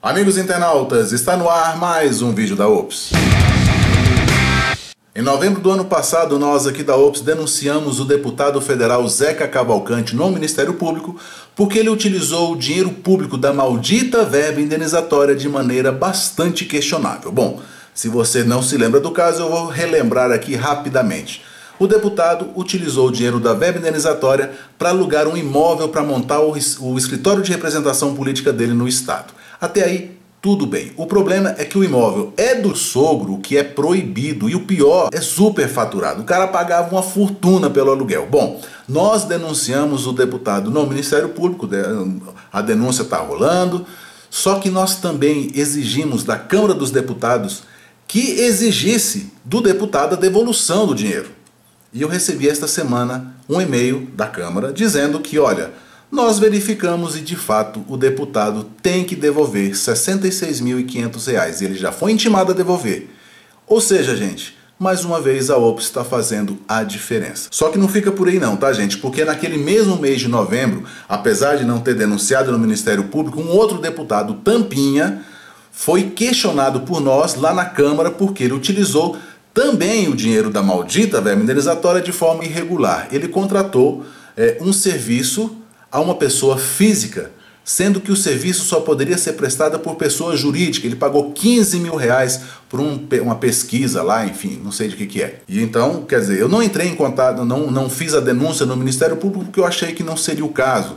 Amigos internautas, está no ar mais um vídeo da OPS. Em novembro do ano passado, nós aqui da OPS denunciamos o deputado federal Zeca Cavalcante no Ministério Público porque ele utilizou o dinheiro público da maldita verba indenizatória de maneira bastante questionável. Bom, se você não se lembra do caso, eu vou relembrar aqui rapidamente. O deputado utilizou o dinheiro da verba indenizatória para alugar um imóvel para montar o, escritório de representação política dele no estado. Até aí, tudo bem. O problema é que o imóvel é do sogro, o que é proibido, e o pior é superfaturado. O cara pagava uma fortuna pelo aluguel. Bom, nós denunciamos o deputado no Ministério Público, a denúncia está rolando, só que nós também exigimos da Câmara dos Deputados que exigisse do deputado a devolução do dinheiro. E eu recebi esta semana um e-mail da Câmara dizendo que, olha, nós verificamos e de fato o deputado tem que devolver R$ 66.500 e ele já foi intimado a devolver. Ou seja, gente, mais uma vez a OPS está fazendo a diferença. Só que não fica por aí não, tá gente? Porque naquele mesmo mês de novembro, apesar de não ter denunciado no Ministério Público, um outro deputado, Tampinha, foi questionado por nós lá na Câmara porque ele utilizou também o dinheiro da maldita verba indenizatória de forma irregular. Ele contratou é, um serviço a uma pessoa física, sendo que o serviço só poderia ser prestado por pessoa jurídica. Ele pagou 15 mil reais por um, uma pesquisa lá, enfim, não sei de que que é. E então, quer dizer, eu não entrei em contato, não, não fiz a denúncia no Ministério Público porque eu achei que não seria o caso.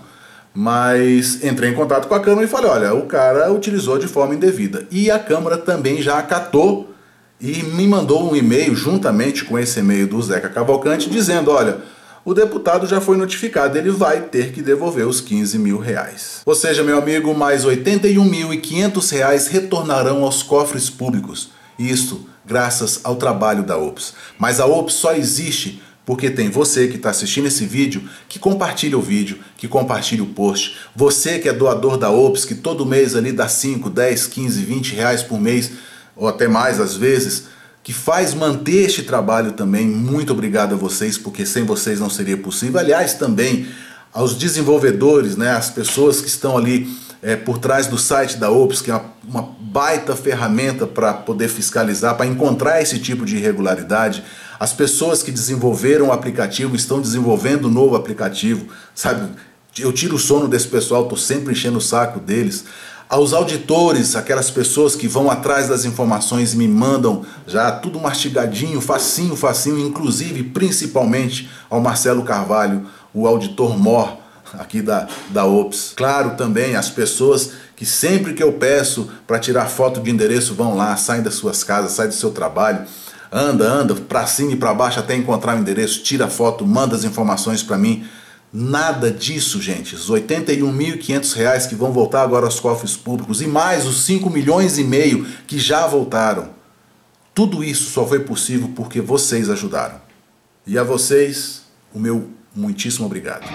Mas entrei em contato com a Câmara e falei, olha, o cara utilizou de forma indevida. E a Câmara também já acatou e me mandou um e-mail juntamente com esse e-mail do Zeca Cavalcante dizendo, olha, o deputado já foi notificado, ele vai ter que devolver os 15 mil reais. Ou seja, meu amigo, mais 81.500 reais retornarão aos cofres públicos. Isto graças ao trabalho da OPS. Mas a OPS só existe porque tem você que está assistindo esse vídeo, que compartilha o vídeo, que compartilha o post. Você que é doador da OPS, que todo mês ali dá 5, 10, 15, 20 reais por mês, ou até mais às vezes que faz manter este trabalho também. Muito obrigado a vocês, porque sem vocês não seria possível. Aliás, também aos desenvolvedores, né, as pessoas que estão ali é, por trás do site da OPS, que é uma, uma baita ferramenta para poder fiscalizar, para encontrar esse tipo de irregularidade. As pessoas que desenvolveram o aplicativo estão desenvolvendo um novo aplicativo, sabe? Eu tiro o sono desse pessoal, estou sempre enchendo o saco deles aos auditores, aquelas pessoas que vão atrás das informações e me mandam já tudo mastigadinho, facinho, facinho, inclusive, principalmente ao Marcelo Carvalho, o auditor mor aqui da, da OPS. Claro, também as pessoas que sempre que eu peço para tirar foto de endereço vão lá, saem das suas casas, saem do seu trabalho, anda, anda, para cima e para baixo até encontrar o endereço, tira foto, manda as informações para mim. Nada disso, gente. Os 81.500 reais que vão voltar agora aos cofres públicos e mais os 5 milhões e meio que já voltaram. Tudo isso só foi possível porque vocês ajudaram. E a vocês, o meu muitíssimo obrigado.